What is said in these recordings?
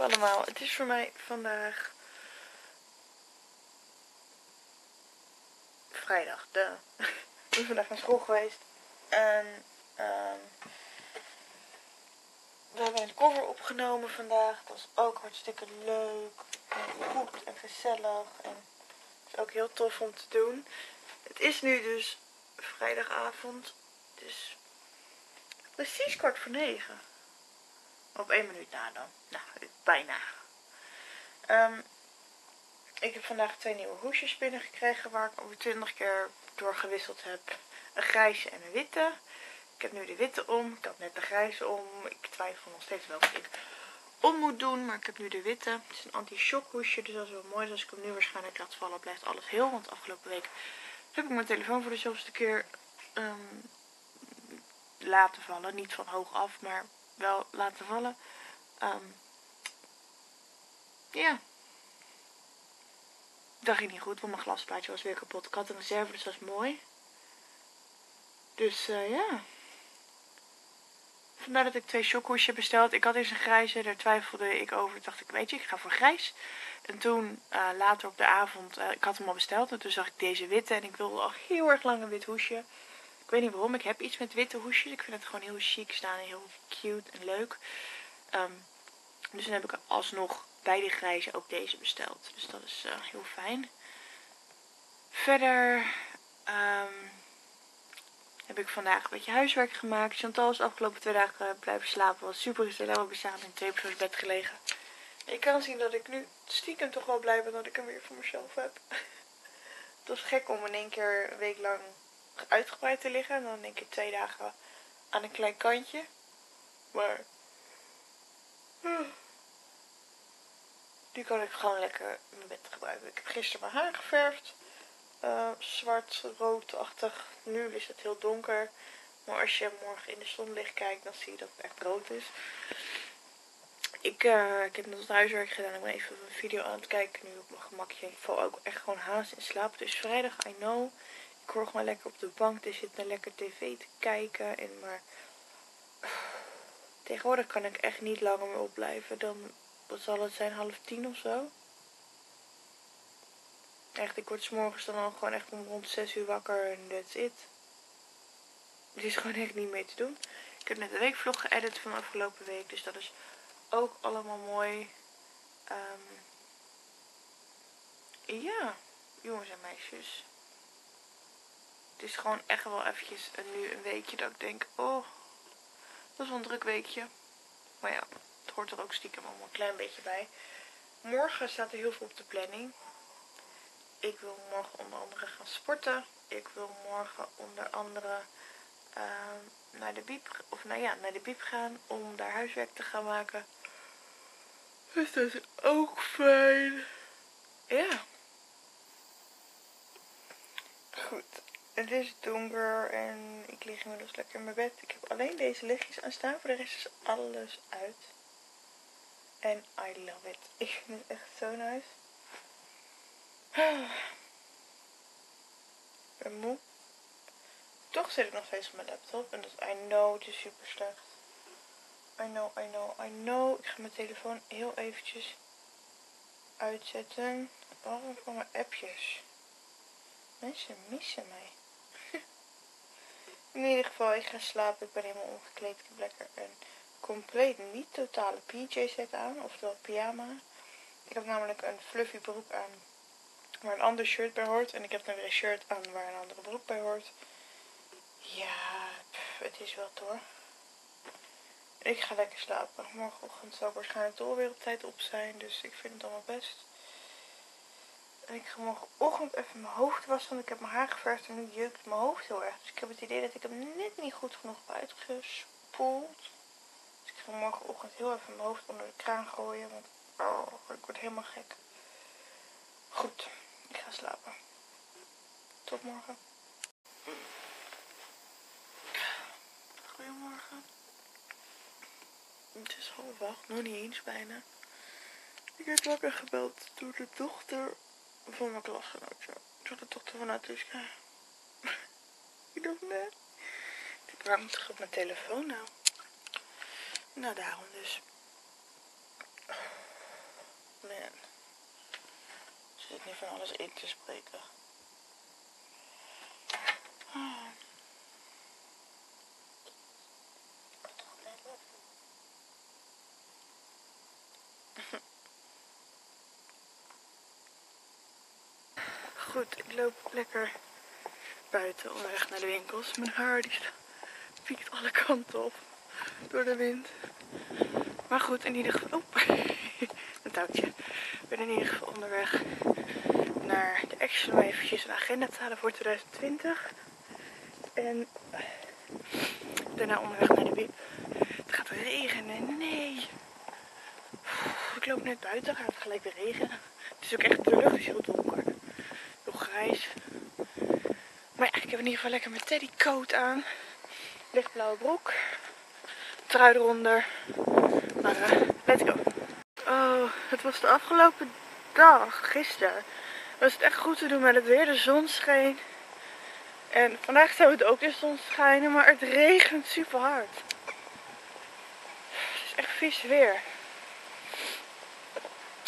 Allemaal, het is voor mij vandaag vrijdag. De. Ik ben vandaag naar school geweest en um, we hebben een cover opgenomen vandaag. Dat was ook hartstikke leuk en goed en gezellig en het is ook heel tof om te doen. Het is nu dus vrijdagavond, is precies kwart voor negen. Op één minuut na dan. Nou, bijna. Um, ik heb vandaag twee nieuwe hoesjes binnengekregen waar ik over twintig keer door gewisseld heb. Een grijze en een witte. Ik heb nu de witte om. Ik had net de grijze om. Ik twijfel nog steeds welke ik om moet doen. Maar ik heb nu de witte. Het is een anti-shock hoesje. Dus dat is wel mooi. Dus als ik hem nu waarschijnlijk laat vallen blijft alles heel. Want afgelopen week heb ik mijn telefoon voor de zoveelste keer um, laten vallen. Niet van hoog af, maar wel laten vallen. Um, ja. Dat ging niet goed, want mijn glasplaatje was weer kapot. Ik had een reserve, dus dat is mooi. Dus uh, ja. Vandaar dat ik twee shockhoesjes heb besteld. Ik had eerst een grijze, daar twijfelde ik over. dacht ik, weet je, ik ga voor grijs. En toen, uh, later op de avond, uh, ik had hem al besteld. En toen zag ik deze witte. En ik wilde al heel erg lang een wit hoesje. Ik weet niet waarom, ik heb iets met witte hoesjes. Ik vind het gewoon heel chic staan en heel cute en leuk. Um, dus dan heb ik alsnog bij de grijze ook deze besteld. Dus dat is uh, heel fijn. Verder um, heb ik vandaag een beetje huiswerk gemaakt. Chantal is de afgelopen twee dagen blijven slapen. Wat super gezellig. We hebben samen in twee persoons bed gelegen. Ik kan zien dat ik nu stiekem toch wel blij ben dat ik hem weer voor mezelf heb. Het was gek om in één keer een week lang uitgebreid te liggen. En dan één keer twee dagen aan een klein kantje. Maar... Nu kan ik gewoon lekker mijn bed gebruiken. Ik heb gisteren mijn haar geverfd. Uh, zwart, roodachtig. Nu is het heel donker. Maar als je morgen in de zonlicht kijkt, dan zie je dat het echt rood is. Ik, uh, ik heb het huiswerk gedaan. Ik ben even een video aan het kijken. Nu op mijn gemakje. Ik val ook echt gewoon haast in slaap. Het is vrijdag, I know. Ik hoor gewoon lekker op de bank te zitten en lekker tv te kijken. En maar... Tegenwoordig kan ik echt niet langer meer opblijven dan wat zal het zijn, half tien of zo. Echt, ik word s morgens dan al gewoon echt om rond 6 uur wakker en that's it. Het is gewoon echt niet mee te doen. Ik heb net een weekvlog geëdit van de afgelopen week, dus dat is ook allemaal mooi. Um, ja, jongens en meisjes. Het is gewoon echt wel eventjes nu een weekje dat ik denk, oh, dat is wel een druk weekje. Maar ja, hoort er ook stiekem allemaal een klein beetje bij. Morgen staat er heel veel op de planning. Ik wil morgen onder andere gaan sporten. Ik wil morgen onder andere uh, naar de biep, of nou ja, naar de biep gaan om daar huiswerk te gaan maken. Dus dat is ook fijn. Ja. Goed. Het is donker en ik lig inmiddels lekker in mijn bed. Ik heb alleen deze lichtjes aan staan. Voor de rest is alles uit. En I love it. Ik vind het echt zo nice. Ik ben moe. Toch zit ik nog steeds op mijn laptop. En dat I know, het is super slecht. I know, I know, I know. Ik ga mijn telefoon heel eventjes uitzetten. Waarom voor mijn appjes? Mensen missen mij. In ieder geval, ik ga slapen. Ik ben helemaal ongekleed. Ik heb lekker een compleet niet totale PJ set aan, oftewel pyjama. Ik heb namelijk een fluffy broek aan waar een ander shirt bij hoort. En ik heb dan weer een shirt aan waar een andere broek bij hoort. Ja, het is wel hoor. Ik ga lekker slapen. Morgenochtend zal ik waarschijnlijk toch weer op tijd op zijn. Dus ik vind het allemaal best. En ik ga morgenochtend even mijn hoofd wassen. Want ik heb mijn haar geverfd en nu jeukt mijn hoofd heel erg. Dus ik heb het idee dat ik hem net niet goed genoeg heb uitgespoeld ga morgenochtend heel even mijn hoofd onder de kraan gooien. Want oh, ik word helemaal gek. Goed, ik ga slapen. Tot morgen. Goedemorgen. Het is half acht, nog niet eens bijna. Ik werd wakker gebeld door de dochter voor mijn klasgenootje. Toen de dochter van Atuska. ik dacht, nee. Ik kwam terug op mijn telefoon nou. Nou, daarom dus. Man. Ze zit niet van alles in te spreken. Goed, ik loop lekker buiten onderweg naar de winkels. Mijn haar die piekt alle kanten op door de wind. Maar goed, in ieder geval... Oh, een touwtje. Ik ben in ieder geval onderweg naar de Action om eventjes een agenda te halen voor 2020. En daarna onderweg naar de WIP. Het gaat regenen. Nee. Ik loop net buiten, gaat het gelijk weer regenen. Het is ook echt, de lucht is heel donker. Maar ja, ik heb in ieder geval lekker mijn teddycoat aan. Lichtblauwe broek. Trui eronder. Maar uh, let's go. Oh, het was de afgelopen dag, gisteren. Was het echt goed te doen met het weer. De zon scheen. En vandaag zou het ook de zon schijnen, maar het regent super hard. Het is echt vies weer.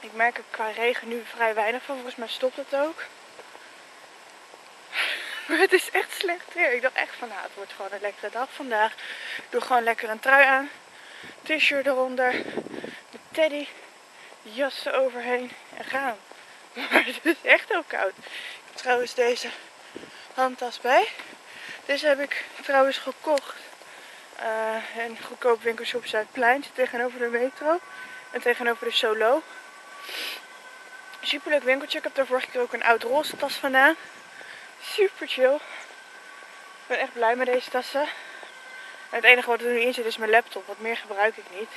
Ik merk er qua regen nu vrij weinig van. Volgens mij stopt het ook. Maar het is echt slecht weer. Ik dacht echt van, nou, het wordt gewoon een lekkere dag vandaag. Ik doe gewoon lekker een trui aan. T-shirt eronder. De teddy. Jas overheen. En gaan. Maar het is echt heel koud. Ik heb trouwens deze handtas bij. Deze heb ik trouwens gekocht. Uh, in goedkoop winkeltje op Zuidplein. Tegenover de metro. En tegenover de Solo. Superleuk winkeltje. Ik heb daar vorige keer ook een oud roze tas vandaan. Super chill. Ik ben echt blij met deze tassen. En het enige wat er nu in zit is mijn laptop. Wat meer gebruik ik niet.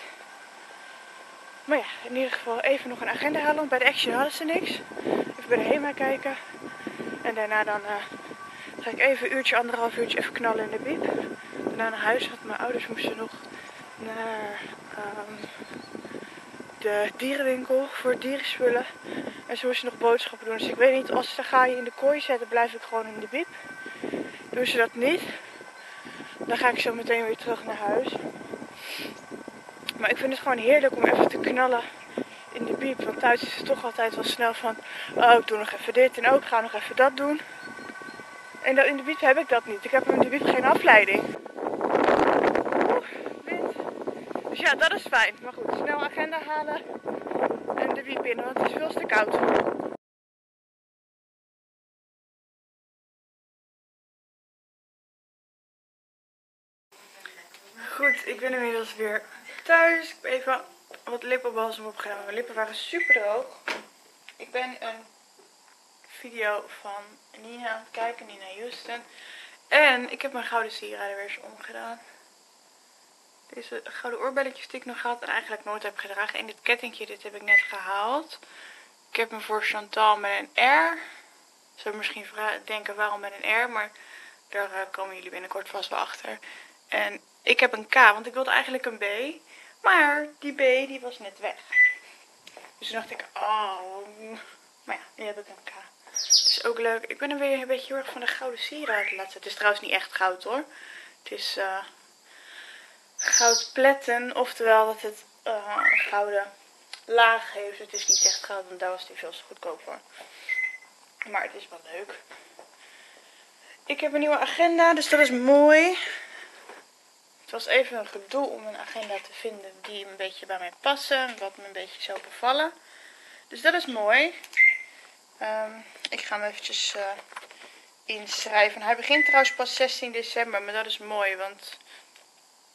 Maar ja, in ieder geval even nog een agenda halen. Want bij de Action hadden ze niks. Even bij de HEMA kijken. En daarna dan uh, ga ik even een uurtje, anderhalf uurtje even knallen in de biep. Daarna naar huis, want mijn ouders moesten nog naar um, de dierenwinkel voor dierenspullen. En ze moesten nog boodschappen doen. Dus ik weet niet, als ze ga je in de kooi zetten, blijf ik gewoon in de biep. Doen ze dat niet, dan ga ik zo meteen weer terug naar huis. Maar ik vind het gewoon heerlijk om even te knallen in de biep. Want thuis is het toch altijd wel snel van, oh ik doe nog even dit en ook ga nog even dat doen. En in de biep heb ik dat niet. Ik heb in de biep geen afleiding. Dus ja, dat is fijn. Maar goed, snel agenda halen het is veel te koud. Goed, ik ben inmiddels weer thuis. Ik heb even wat lippenbalsem opgedaan. Mijn lippen waren super droog. Ik ben een video van Nina aan het kijken, Nina Houston. En ik heb mijn gouden sieraden weer eens omgedaan. Deze gouden oorbelletjes die ik nog had en eigenlijk nooit heb gedragen. En dit kettingje, dit heb ik net gehaald. Ik heb hem voor Chantal met een R. Zou misschien denken waarom met een R, maar daar eh, komen jullie binnenkort vast wel achter. En ik heb een K, want ik wilde eigenlijk een B. Maar die B die was net weg. Dus toen dacht ik, oh. Maar ja, nu heb ik een K. Het is ook leuk. Ik ben er weer een beetje heel erg van de gouden sieraden laten. Het is trouwens niet echt goud hoor. Het is uh, goud pletten. Oftewel dat het een gouden laag heeft. Het is niet echt goud, want daar was die veel te goedkoop voor. Maar het is wel leuk. Ik heb een nieuwe agenda, dus dat is mooi. Het was even een gedoe om een agenda te vinden die een beetje bij mij passen. Wat me een beetje zou bevallen. Dus dat is mooi. Um, ik ga hem eventjes uh, inschrijven. Hij begint trouwens pas 16 december. Maar dat is mooi. Want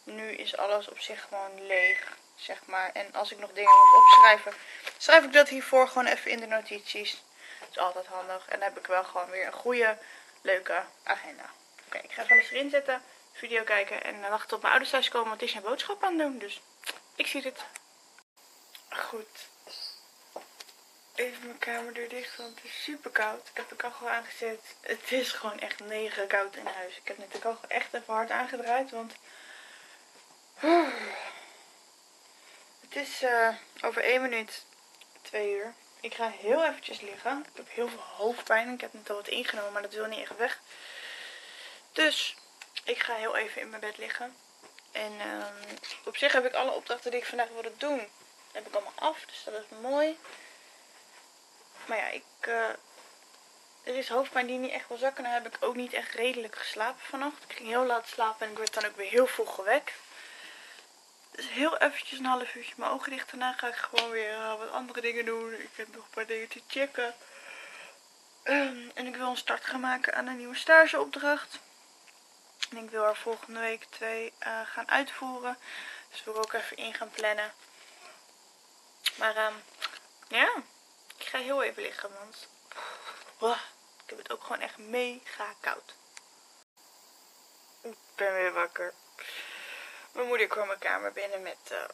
nu is alles op zich gewoon leeg. Zeg maar. En als ik nog dingen moet opschrijven. Schrijf ik dat hiervoor gewoon even in de notities. Dat is altijd handig. En dan heb ik wel gewoon weer een goede, leuke agenda. Oké, ik ga alles erin zetten video kijken en wachten tot mijn ouders thuis komen, want die zijn boodschap aan het doen. Dus ik zie het. Goed. Even mijn kamerdeur dicht, want het is super koud. Ik heb de kachel aangezet. Het is gewoon echt mega koud in huis. Ik heb net de kachel echt even hard aangedraaid, want... Het is uh, over één minuut, twee uur. Ik ga heel eventjes liggen. Ik heb heel veel hoofdpijn. Ik heb net al wat ingenomen, maar dat wil niet echt weg. Dus ik ga heel even in mijn bed liggen. En um, op zich heb ik alle opdrachten die ik vandaag wilde doen, heb ik allemaal af. Dus dat is mooi. Maar ja, ik... eh, er is hoofdpijn die niet echt wil zakken. Dan heb ik ook niet echt redelijk geslapen vannacht. Ik ging heel laat slapen en ik werd dan ook weer heel vroeg gewekt. Dus heel eventjes een half uurtje mijn ogen dicht. Daarna ga ik gewoon weer eh, wat andere dingen doen. Ik heb nog een paar dingen te checken. Ehm, en ik wil een start gaan maken aan een nieuwe stageopdracht. En ik wil er volgende week twee eh, gaan uitvoeren. Dus wil ik ook even in gaan plannen. Maar ehm, ja, ik ga heel even liggen, want ik heb het ook gewoon echt mega koud. Ik ben weer wakker. Mijn moeder kwam mijn kamer binnen met eh,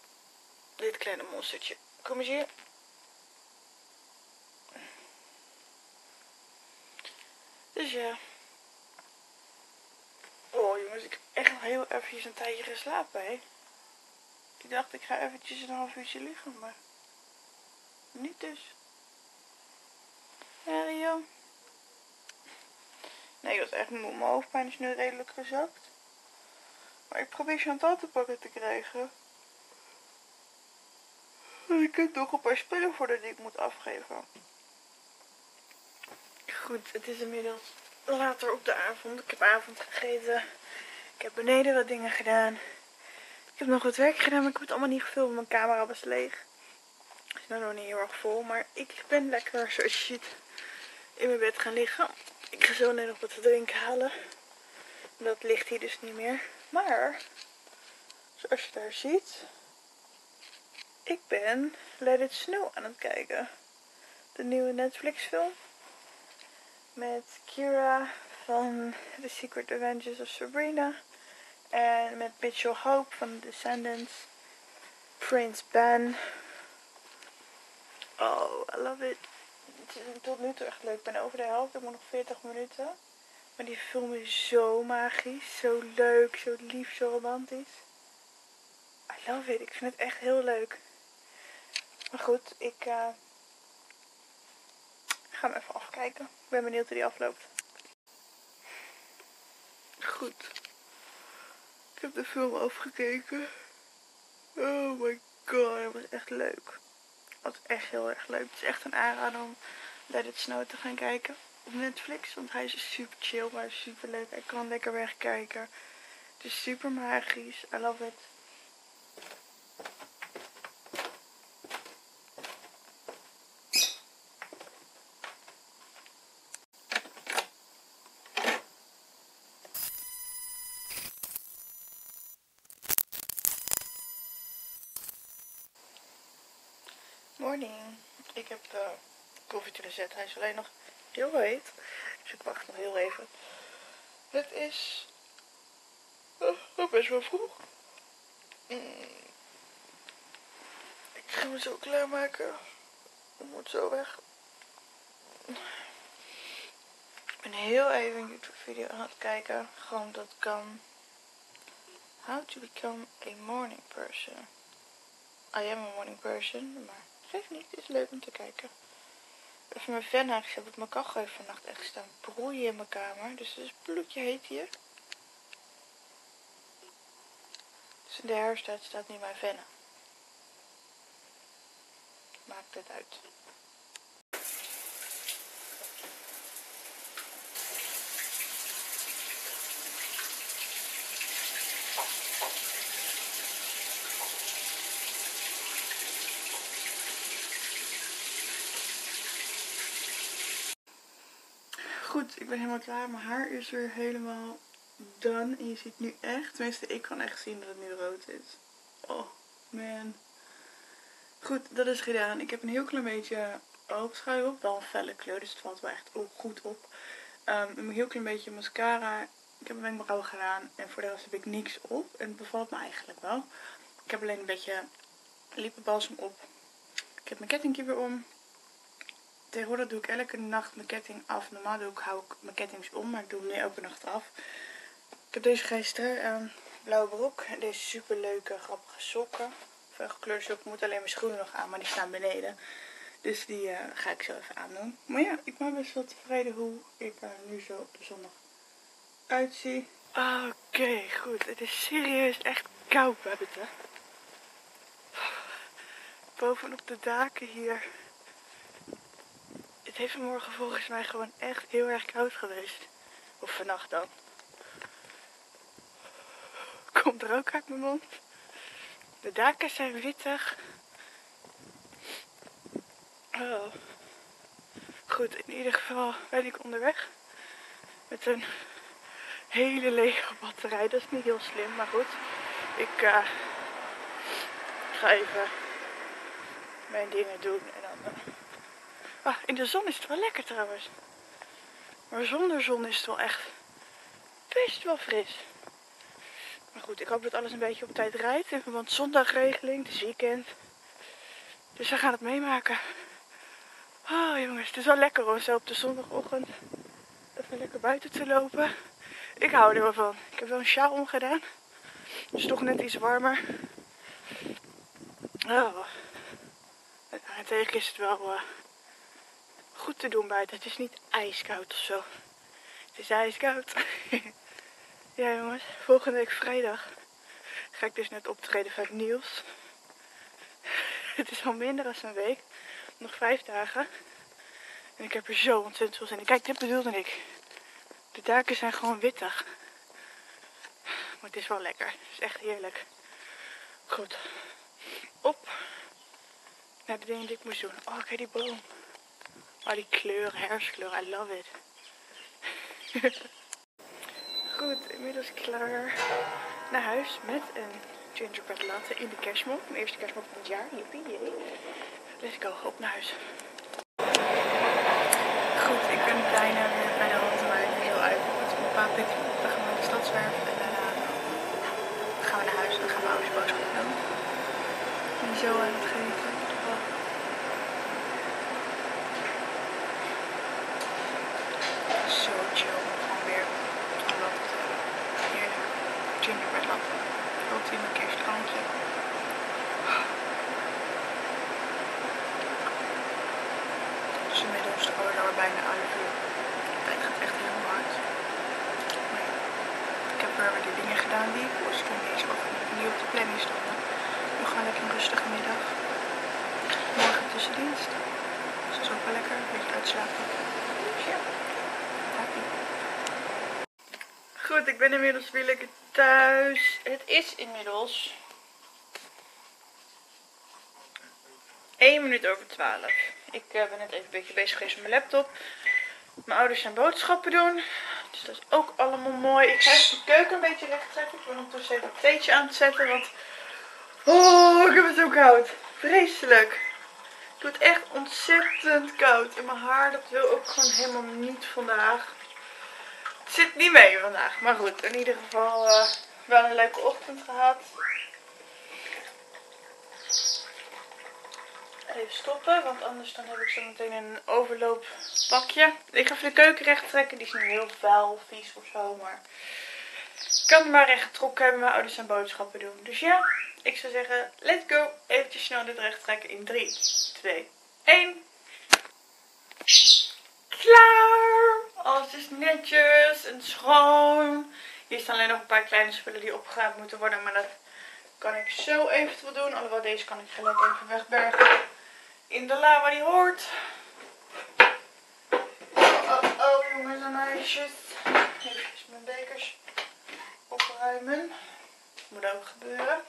dit kleine monstertje. Kom eens hier. Dus ja. Oh jongens, ik heb echt heel eventjes een tijdje geslapen, hè. Ik dacht, ik ga eventjes een half uurtje liggen, maar niet dus. Ja, Rio. Nee, ik was echt moe. Mijn hoofdpijn is nu redelijk gezakt. Maar ik probeer Chantal te pakken te krijgen. En ik heb nog een paar spullen voor die ik moet afgeven. Goed, het is inmiddels later op de avond. Ik heb avond gegeten. Ik heb beneden wat dingen gedaan. Ik heb nog wat werk gedaan, maar ik heb het allemaal niet gefilmd. Mijn camera was leeg. Het is nou nog niet heel erg vol, maar ik ben lekker, zoals je ziet, in mijn bed gaan liggen. Ik ga zo net nog wat te drinken halen. Dat ligt hier dus niet meer. Maar, zoals je daar ziet, ik ben Let It Snow aan het kijken. De nieuwe Netflix film. Met Kira van The Secret Adventures of Sabrina. En met Mitchell Hope van The Descendants. Prince Ben. Oh, I love it. Het is tot nu toe echt leuk. Ik ben over de helft. Ik moet nog 40 minuten. Maar die film is zo magisch. Zo leuk. Zo lief. Zo romantisch. I love it. Ik vind het echt heel leuk. Maar goed, ik uh, ga hem even afkijken. Ik ben benieuwd hoe die afloopt. Goed. Ik heb de film afgekeken. Oh my god, dat was echt leuk. Dat was echt heel erg leuk. Het is echt een aanrader om Let It Snow te gaan kijken Netflix. Want hij is super chill, maar super leuk. Hij kan lekker wegkijken. Het is super magisch. I love it. Morning. Ik heb de koffie gezet. Hij is alleen nog heel heet. Dus ik wacht nog heel even. Het is oh, best wel vroeg. Mm. Ik ga me zo klaarmaken. Ik moet zo weg. Ik ben heel even een YouTube video aan het kijken. Gewoon dat kan. How to become a morning person. I am a morning person, maar geeft niet. Het is leuk om te kijken. Even mijn fan aangezet, want mijn kachel heeft vannacht echt staan broeien in mijn kamer. Dus het is bloedje heet hier. Dus in de herfst staat nu mijn fan. Maakt het uit. Goed, ik ben helemaal klaar. Mijn haar is weer helemaal done. En je ziet nu echt, tenminste ik kan echt zien dat het nu rood is. Oh, man. Goed, dat is gedaan. Ik heb een heel klein beetje oogschaduw op. Wel een felle kleur, dus het valt wel echt ook goed op. Um, een heel klein beetje mascara. Ik heb mijn wenkbrauwen gedaan. En voor de rest heb ik niks op. En het bevalt me eigenlijk wel. Ik heb alleen een beetje lippenbalsem op. Ik heb mijn kettingje weer om. Tegenwoordig doe ik elke nacht mijn ketting af. Normaal doe ik, hou ik mijn kettings om, maar ik doe hem nu elke nacht af. Ik heb deze trui aan, blauwe broek. Deze super leuke, grappige sokken. Veel gekleurde sokken. Ik moet alleen mijn schoenen nog aan, maar die staan beneden. Dus die uh, ga ik zo even aandoen. Maar ja, ik ben best wel tevreden hoe ik er nu zo op de zondag uitzie. Oké, goed. Het is serieus echt koud buiten. Bovenop de daken hier heeft vanmorgen volgens mij gewoon echt heel erg koud geweest. Of vannacht dan. Komt er ook uit mijn mond. De daken zijn wittig. Oh. Goed, in ieder geval ben ik onderweg. Met een hele lege batterij. Dat is niet heel slim, maar goed. Ik uh, ga even mijn dingen doen. En dan, uh... ah, in de zon is het wel lekker trouwens. Maar zonder zon is het wel echt best wel fris. Maar goed, ik hoop dat alles een beetje op tijd rijdt. Want zondagregeling, het is weekend. Dus we gaan het meemaken. Oh jongens, het is wel lekker hoor, zo op de zondagochtend even lekker buiten te lopen. Ik hou er wel van. Ik heb wel een sjaal omgedaan. Dus toch net iets warmer. Oh. En tegen is het wel uh, goed te doen buiten. Het is niet ijskoud of zo. Het is ijskoud. ja jongens, volgende week vrijdag ga ik dus net optreden van Niels. het is al minder dan een week. Nog vijf dagen. En ik heb er zo ontzettend veel zin in. Kijk, dit bedoelde ik. De daken zijn gewoon wittig. Maar het is wel lekker. Het is echt heerlijk. Goed. Op naar de dingen die ik moest doen. Oh, kijk die boom. Oh, die kleur, herfstkleur. I love it. Goed, inmiddels klaar naar huis met een gingerbread latte in de kerstmop. Mijn eerste kerstmop van het jaar. Jippie, jee. Let's go, op naar huis. Goed, ik ben bijna weer bij de hand, maar het heel uit. Ik moet een paar pikjes op de gemeente Stadswerf en daarna gaan we naar huis en dan gaan we ouders boodschappen doen. En zo aan het geven. Oh. Zo chill, gewoon weer wat heerlijk gingerbread latte. Ultieme kerstkrankje. Dus inmiddels worden we bijna 11 uur. De tijd gaat echt heel hard. Maar ja, ik heb weer die dingen oorspronkelijk niet, of niet op de planning stonden. Nu gaan lekker een rustige middag. Morgen tussendienst. Dus dat is ook wel lekker. Een beetje uitslapen. Dus ja, happy. Goed, ik ben inmiddels weer lekker thuis. Het is inmiddels 1 minuut over 12. Ik uh, ben net even een beetje bezig geweest met mijn laptop. Mijn ouders zijn boodschappen doen. Dus dat is ook allemaal mooi. Ik ga even de keuken een beetje recht trekken. Ik ben ondertussen even een theetje aan het zetten. Want oh, ik heb het zo koud. Vreselijk. Het doet echt ontzettend koud. En mijn haar dat wil ook gewoon helemaal niet vandaag. Het zit niet mee vandaag. Maar goed, in ieder geval uh, wel een leuke ochtend gehad. Even stoppen, want anders dan heb ik zo meteen een overloopbakje. Ik ga even de keuken recht trekken. Die is niet heel vuil, vies of zo, maar ik kan het maar recht getrokken hebben. Mijn ouders zijn boodschappen doen. Dus ja, ik zou zeggen, let's go. Even snel dit recht trekken in 3, 2, 1. Klaar! Alles is netjes en schoon. Hier staan alleen nog een paar kleine spullen die opgeruimd moeten worden. Maar dat kan ik zo eventueel doen. Alhoewel deze kan ik gelijk even wegbergen. In de la waar die hoort. Oh, oh, oh jongens en meisjes. Even mijn bekers opruimen. Moet ook gebeuren.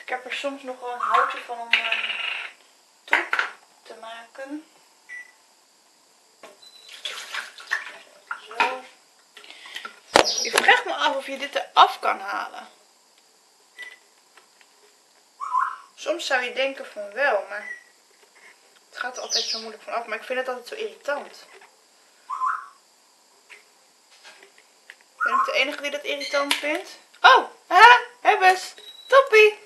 Ik heb er soms nog wel een houtje van om uh, troep te maken. Zo. Ik vraag me af of je dit eraf kan halen. Soms zou je denken van wel, maar het gaat er altijd zo moeilijk van af. Maar ik vind het altijd zo irritant. Ben ik de enige die dat irritant vindt? Oh, ha, hebbes, toppie.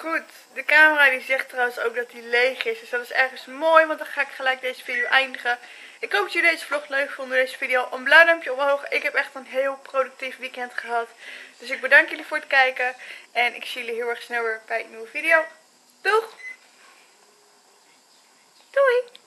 Goed, de camera die zegt trouwens ook dat die leeg is. Dus dat is ergens mooi, want dan ga ik gelijk deze video eindigen. Ik hoop dat jullie deze vlog leuk vonden, deze video. Een blauw duimpje omhoog. Ik heb echt een heel productief weekend gehad. Dus ik bedank jullie voor het kijken. En ik zie jullie heel erg snel weer bij een nieuwe video. Doeg! Doei!